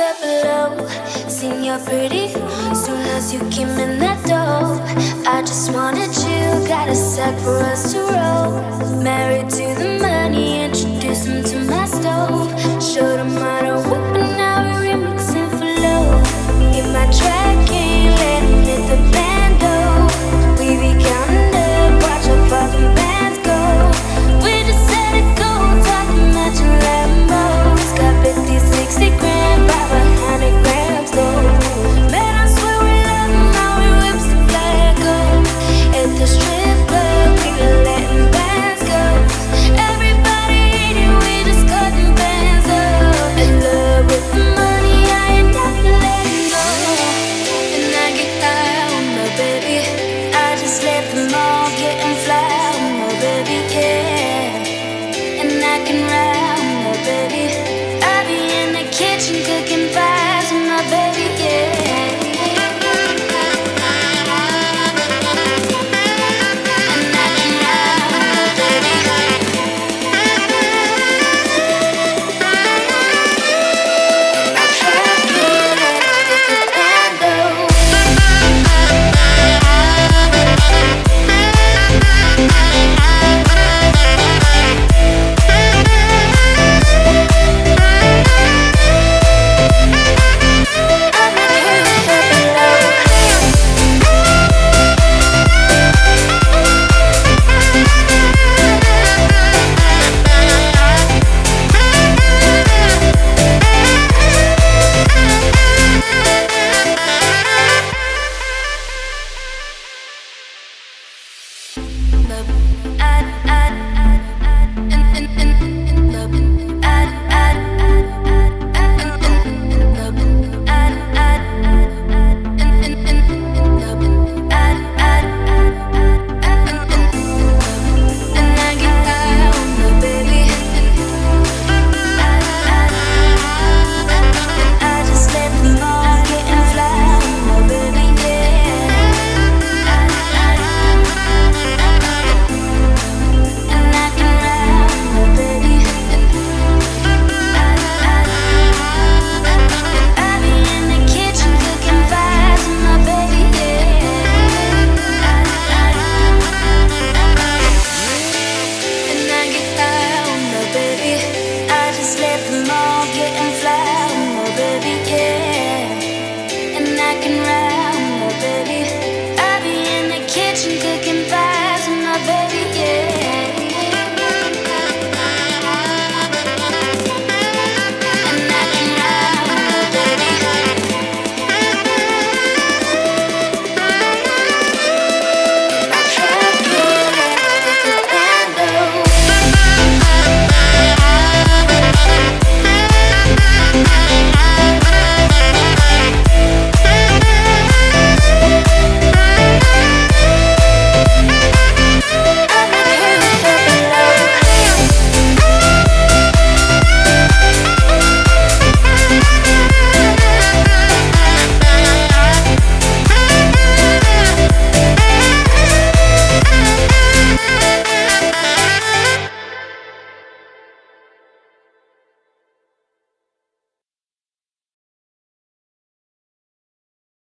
up low, seen you're pretty. Soon as you came in that door, I just wanted you. Got a sack for us to roll. Married to the money, introduced him to my stove. Showed him my can rest.